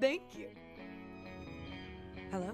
Thank you. Hello?